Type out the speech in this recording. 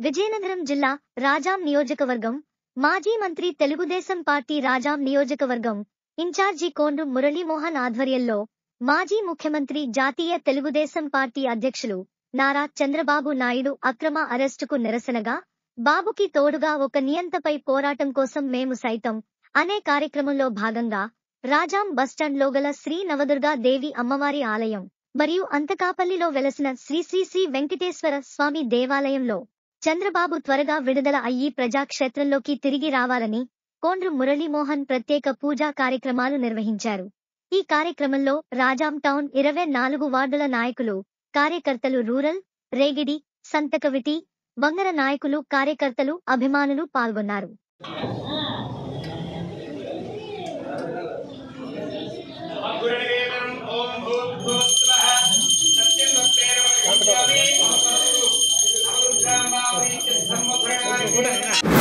విజయనగరం జిల్లా రాజాం నియోజకవర్గం మాజీ మంత్రి తెలుగుదేశం పార్టీ రాజాం నియోజకవర్గం ఇన్ఛార్జి కోండు మురళీమోహన్ ఆధ్వర్యంలో మాజీ ముఖ్యమంత్రి జాతీయ తెలుగుదేశం పార్టీ అధ్యక్షులు నారా చంద్రబాబు నాయుడు అక్రమ అరెస్టుకు నిరసనగా బాబుకి తోడుగా ఒక నియంతపై పోరాటం కోసం మేము సైతం అనే కార్యక్రమంలో భాగంగా రాజాం బస్టాండ్లో గల శ్రీ నవదుర్గా దేవి అమ్మవారి ఆలయం మరియు అంతకాపల్లిలో వెలసిన శ్రీ శ్రీ శ్రీ వెంకటేశ్వర స్వామి దేవాలయంలో చంద్రబాబు త్వరగా విడుదల అయ్యి ప్రజాక్షేత్రంలోకి తిరిగి రావాలని కోండ్రు మురళీమోహన్ ప్రత్యేక పూజా కార్యక్రమాలు నిర్వహించారు. ఈ కార్యక్రమంలో రాజాం టౌన్ ఇరవై నాలుగు వార్డుల నాయకులు కార్యకర్తలు రూరల్ రేగిడి సంతకవిటి వంగర నాయకులు కార్యకర్తలు అభిమానులు పాల్గొన్నారు. ఓం Buna, buna.